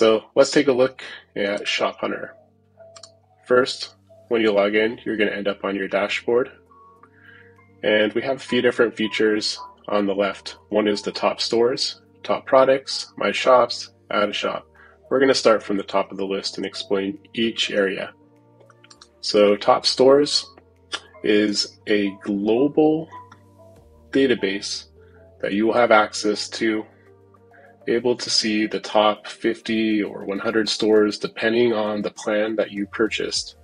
So let's take a look at Shop Hunter. First, when you log in, you're going to end up on your dashboard. And we have a few different features on the left. One is the top stores, top products, my shops, add a shop. We're going to start from the top of the list and explain each area. So top stores is a global database that you will have access to able to see the top 50 or 100 stores depending on the plan that you purchased.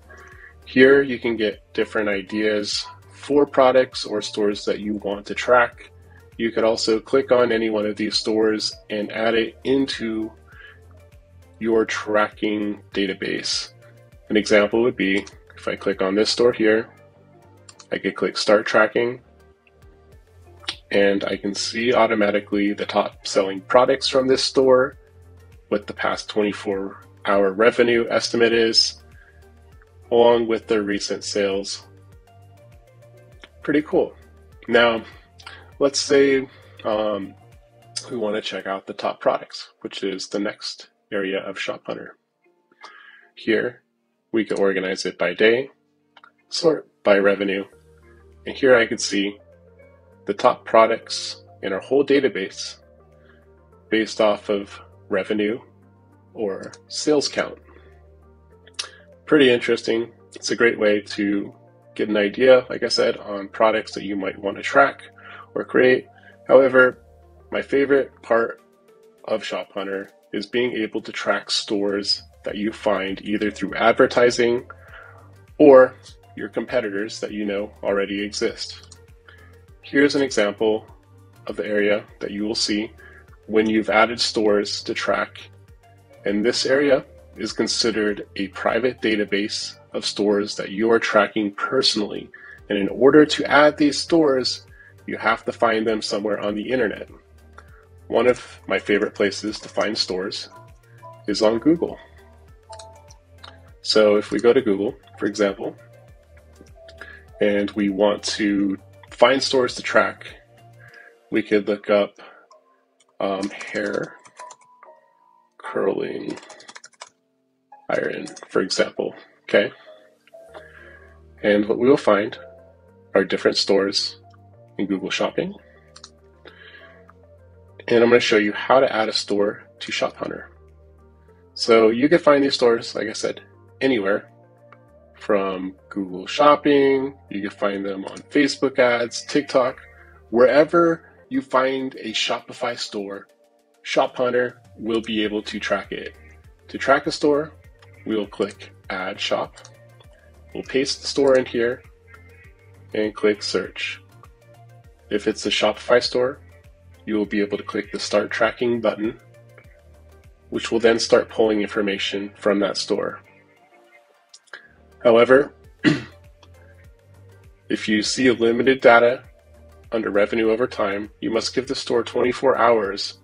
Here you can get different ideas for products or stores that you want to track. You could also click on any one of these stores and add it into your tracking database. An example would be if I click on this store here, I could click start tracking and I can see automatically the top selling products from this store, what the past 24 hour revenue estimate is, along with their recent sales. Pretty cool. Now, let's say um, we want to check out the top products, which is the next area of Shop Hunter. Here, we can organize it by day, sort by revenue, and here I can see the top products in our whole database based off of revenue or sales count. Pretty interesting. It's a great way to get an idea, like I said, on products that you might want to track or create. However, my favorite part of Shop Hunter is being able to track stores that you find either through advertising or your competitors that you know already exist. Here's an example of the area that you will see when you've added stores to track. And this area is considered a private database of stores that you are tracking personally. And in order to add these stores, you have to find them somewhere on the internet. One of my favorite places to find stores is on Google. So if we go to Google, for example, and we want to find stores to track. We could look up um, hair curling iron, for example. Okay. And what we will find are different stores in Google Shopping. And I'm going to show you how to add a store to Shop Hunter. So you can find these stores, like I said, anywhere from Google Shopping. You can find them on Facebook ads, TikTok, wherever you find a Shopify store. Shop Hunter will be able to track it. To track a store, we'll click Add Shop. We'll paste the store in here and click Search. If it's a Shopify store, you will be able to click the Start Tracking button, which will then start pulling information from that store. However, if you see limited data under revenue over time, you must give the store 24 hours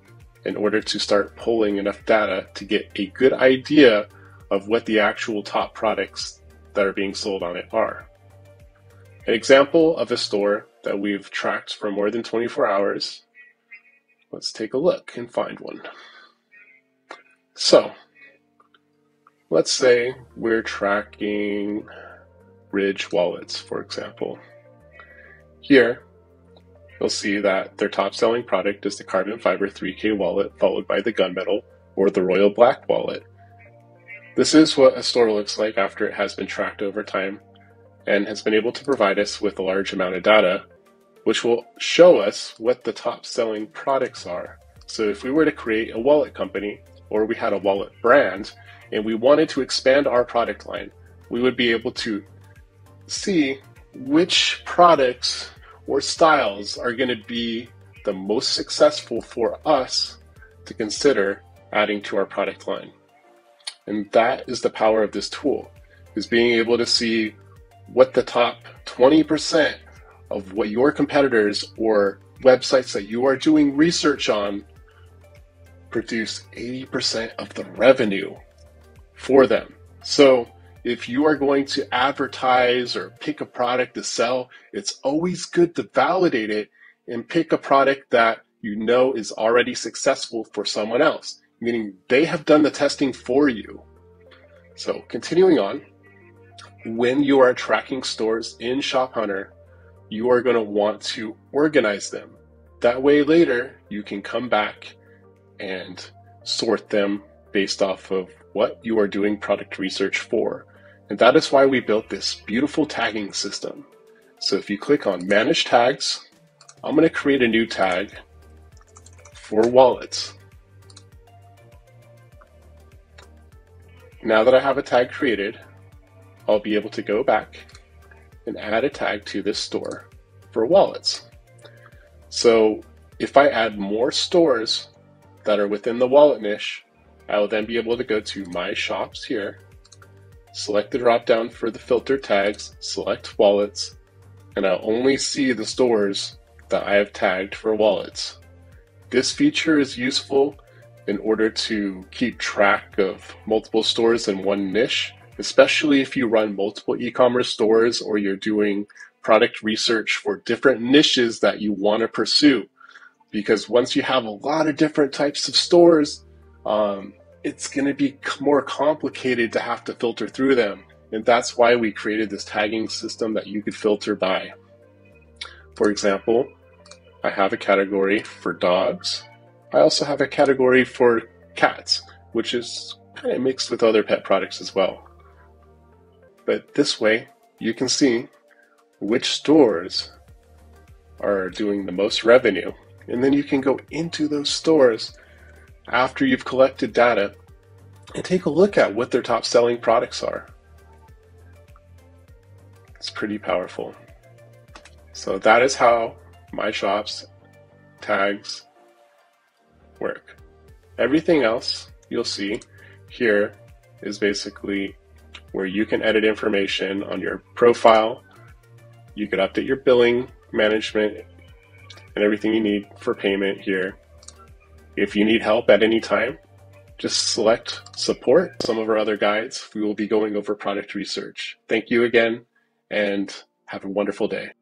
in order to start pulling enough data to get a good idea of what the actual top products that are being sold on it are. An example of a store that we've tracked for more than 24 hours. Let's take a look and find one. So, Let's say we're tracking Ridge wallets, for example. Here, you'll see that their top selling product is the Carbon Fiber 3K wallet, followed by the Gunmetal or the Royal Black wallet. This is what a store looks like after it has been tracked over time and has been able to provide us with a large amount of data, which will show us what the top selling products are. So if we were to create a wallet company or we had a wallet brand, and we wanted to expand our product line, we would be able to see which products or styles are going to be the most successful for us to consider adding to our product line. And that is the power of this tool, is being able to see what the top 20% of what your competitors or websites that you are doing research on produce 80% of the revenue for them. So if you are going to advertise or pick a product to sell, it's always good to validate it and pick a product that you know is already successful for someone else. meaning they have done the testing for you. So continuing on, when you are tracking stores in Shop Hunter, you are going to want to organize them. That way later you can come back and sort them based off of what you are doing product research for. And that is why we built this beautiful tagging system. So if you click on manage tags, I'm going to create a new tag for wallets. Now that I have a tag created, I'll be able to go back and add a tag to this store for wallets. So if I add more stores that are within the wallet niche, I will then be able to go to my shops here, select the drop down for the filter tags, select wallets, and I'll only see the stores that I have tagged for wallets. This feature is useful in order to keep track of multiple stores in one niche, especially if you run multiple e commerce stores or you're doing product research for different niches that you want to pursue. Because once you have a lot of different types of stores, um, it's going to be more complicated to have to filter through them. And that's why we created this tagging system that you could filter by. For example, I have a category for dogs. I also have a category for cats, which is kind of mixed with other pet products as well. But this way, you can see which stores are doing the most revenue. And then you can go into those stores after you've collected data and take a look at what their top selling products are. It's pretty powerful. So that is how my shops tags work. Everything else you'll see here is basically where you can edit information on your profile. You could update your billing management and everything you need for payment here. If you need help at any time, just select support. Some of our other guides, we will be going over product research. Thank you again and have a wonderful day.